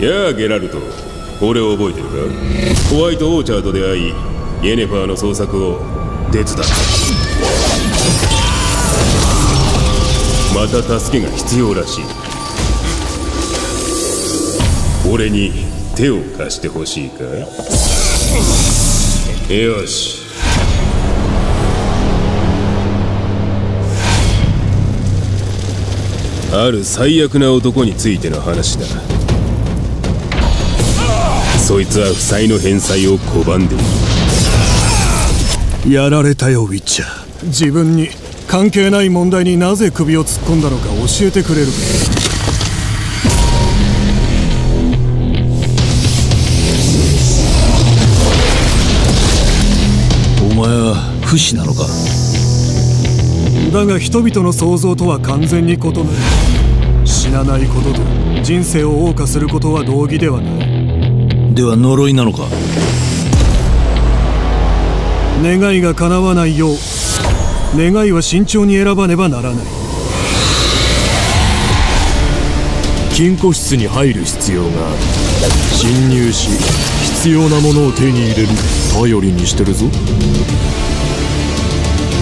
やあゲラルト。俺を覚えてるか？ホワイトオーチャードで会いイェネファーの捜索を手伝った。また助けが必要らしい。俺に手を貸してほしいか？よし。ある最悪な男についての話だ。そいつは負債の返済を拒んでいる。やられたよウィッチャー。自分に関係ない問題になぜ首を突っ込んだのか教えてくれる。かお前は不死なのか？だが人々の想像とは完全に異なる。死なないことと人生を謳歌することは同義ではないでは呪いなのか？願いが叶わないよう願いは慎重に選ばねばならない。金庫室に入る必要がある。侵入し必要なものを手に入れる頼りにしてるぞ。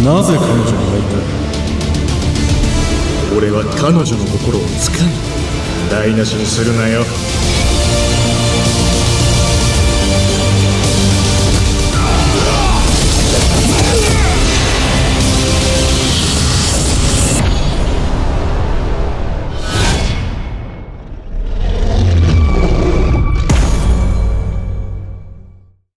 なぜ彼女に会いた？い俺は彼女の心をつかみ台無しにするなよ